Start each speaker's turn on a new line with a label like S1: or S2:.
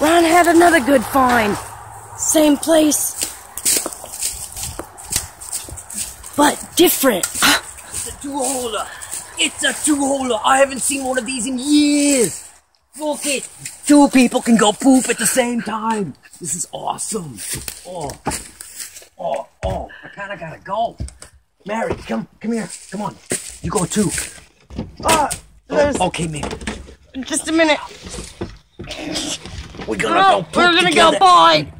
S1: Ron had another good find. Same place. But different.
S2: It's a two-holer. It's a two-holer. I haven't seen one of these in years. Look it. Two people can go poop at the same time. This is awesome. Oh, oh, oh. I kind of gotta go. Mary, come, come here. Come on. You go too.
S1: Uh, there's
S2: Okay, Mary.
S1: just a minute.
S2: We're gonna
S1: Oh,
S2: go
S1: we're gonna
S2: together.
S1: go, bye.